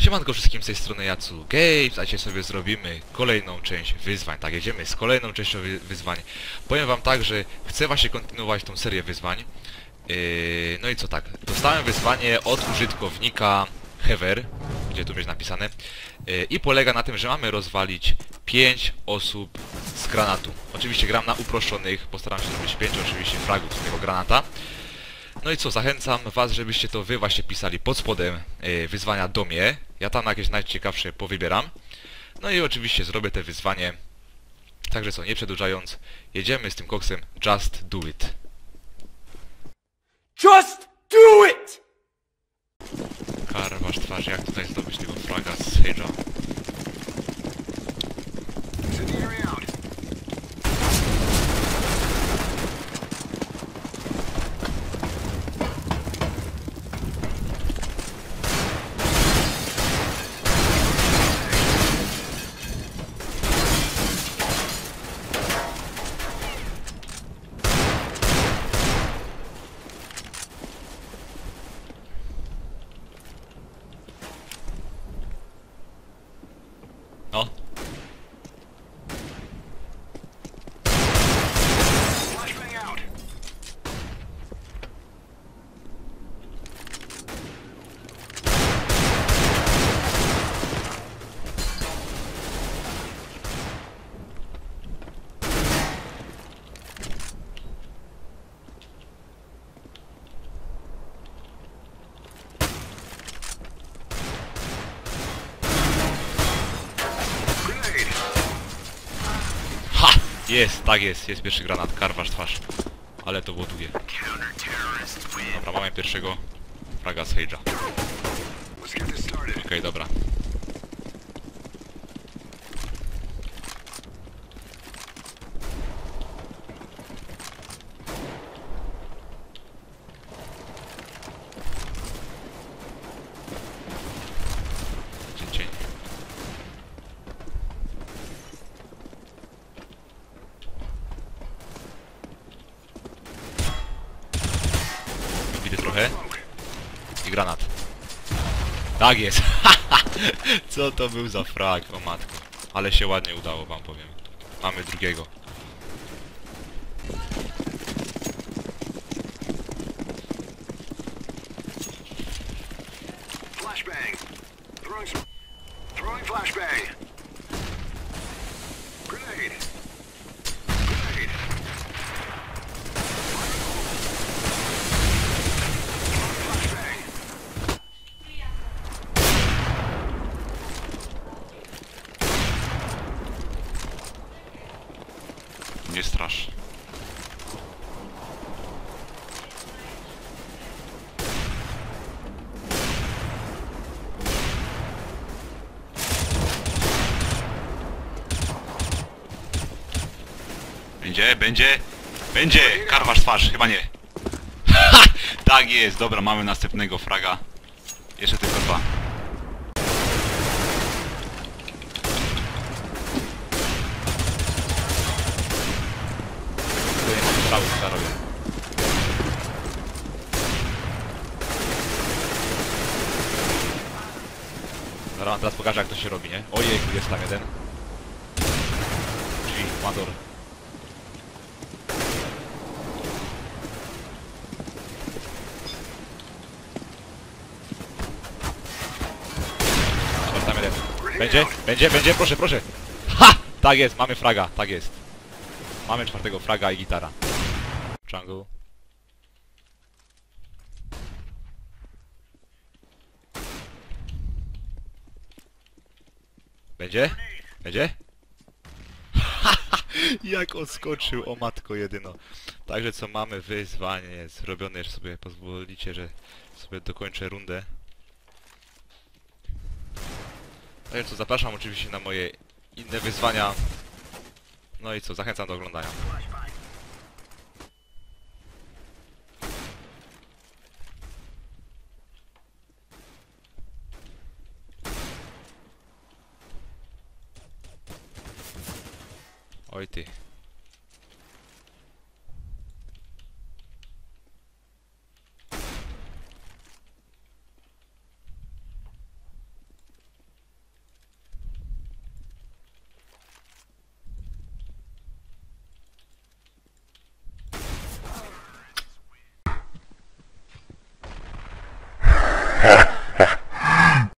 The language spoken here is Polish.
Siemanko wszystkim z tej strony Jacu Games, a dzisiaj sobie zrobimy kolejną część wyzwań. Tak, jedziemy z kolejną częścią wy wyzwań. Powiem wam tak, że chcę właśnie kontynuować tą serię wyzwań. Yy, no i co tak, dostałem wyzwanie od użytkownika Hever, gdzie tu będzie napisane, yy, i polega na tym, że mamy rozwalić 5 osób z granatu. Oczywiście gram na uproszczonych, postaram się zrobić 5 oczywiście fragów z tego granata. No i co, zachęcam was, żebyście to wy właśnie pisali pod spodem yy, wyzwania do mnie. Ja tam jakieś najciekawsze powybieram. No i oczywiście zrobię te wyzwanie. Także co, nie przedłużając, jedziemy z tym koksem Just Do It. Just do it! Karwasz twarz, jak tutaj zdobyć tego fraga z Sage'a? No, Ha! Jest, tak jest, jest pierwszy granat, karwasz twarz. Ale to było długie. Dobra, mamy pierwszego fraga Sage'a. Okej, dobra. I granat. Tak jest. Co to był za frag, o matko. Ale się ładnie udało, wam powiem. Mamy drugiego. Flashbang. Throwing. Throwing flashbang. Grenade. Grenade. Flashbang. Nie strasz. Będzie, będzie, będzie! Karwasz twarz, chyba nie. Tak jest, dobra, mamy następnego fraga. Jeszcze tylko dwa. Tu nie mam strzału, co ja robię. Dobra, teraz pokażę jak to się robi, nie? Ojej, jest tam jeden. Drzwi, Mador. Dobra, tam jeden. Będzie? Będzie, będzie, proszę, proszę. Ha! Tak jest, mamy fraga, tak jest. Mamy czwartego fraga i gitara. Jungle. Będzie? Będzie? Jak odskoczył, o matko jedyno. Także co mamy wyzwanie zrobione, jeszcze sobie pozwolicie, że sobie dokończę rundę. Także co, zapraszam oczywiście na moje inne wyzwania. No i co, zachęcam do oglądania. Oj ty.